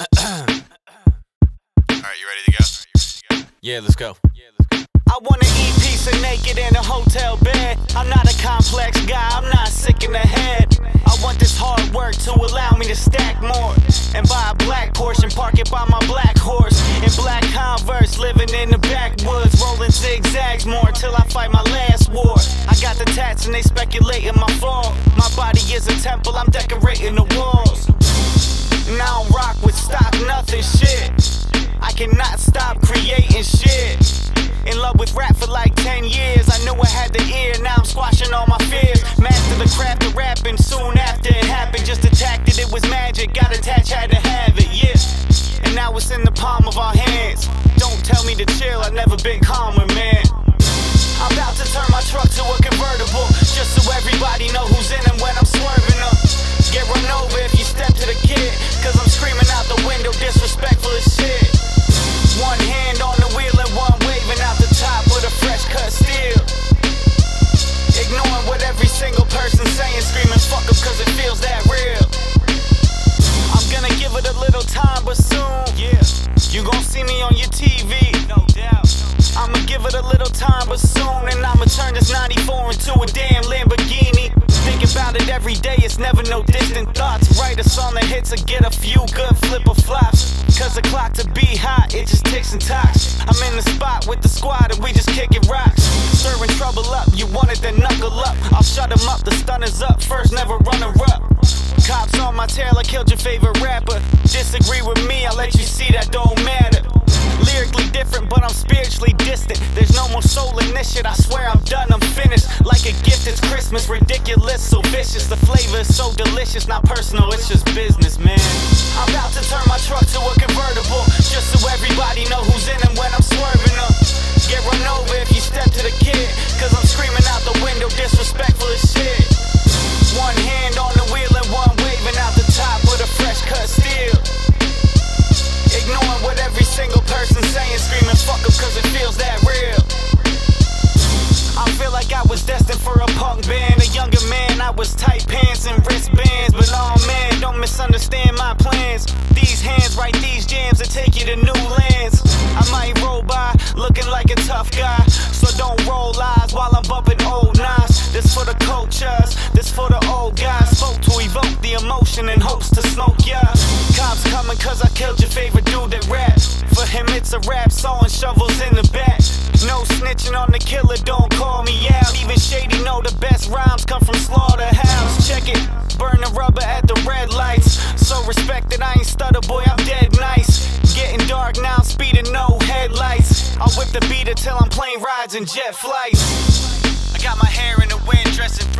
Alright, you ready to go? Yeah, let's go. I wanna eat pizza naked in a hotel bed. I'm not a complex guy, I'm not sick in the head. I want this hard work to allow me to stack more. And buy a black Porsche and park it by my black horse. In black Converse, living in the backwoods, rolling zigzags more till I fight my last war. I got the tats and they speculating my fall. My body is a temple, I'm decorating the walls. Cannot stop creating shit. In love with rap for like 10 years. I knew I had the ear, now I'm squashing all my fears. Master the craft of rapping soon after it happened. Just attacked it, it was magic. Got attached, had to have it, yeah. And now it's in the palm of our hands. Don't tell me to chill, I've never been calm man. 94 into a damn Lamborghini. Think about it every day, it's never no distant thoughts. Write a song that hits or get a few good flip flops. Cause the clock to be hot, it just ticks and tocks. I'm in the spot with the squad and we just kicking rocks. Stirring trouble up, you want it, then knuckle up. I'll shut 'em up, the stunners up, first never runner up. Cops on my tail, I killed your favorite rapper. But I'm spiritually distant. There's no more soul in this shit. I swear I'm done, I'm finished. Like a gift, it's Christmas, ridiculous, so vicious. The flavor is so delicious, not personal, it's just business, man. I'm about to turn my truck to a convertible, just so destined for a punk band. A younger man, I was tight pants and wristbands. But oh man, don't misunderstand my plans. These hands write these jams that take you to new lands. I might roll by looking like a tough guy. So don't roll eyes while I'm bumping old knives. This for the cultures, this for the old guys. Spoke to evoke the emotion and hopes to smoke ya. Cops coming cause I killed your favorite dude that raps. For him, it's a rap song, shovels in the back. No snitching on the killer, don't the beat until I'm plane rides and jet flights. I got my hair in the wind, dressed in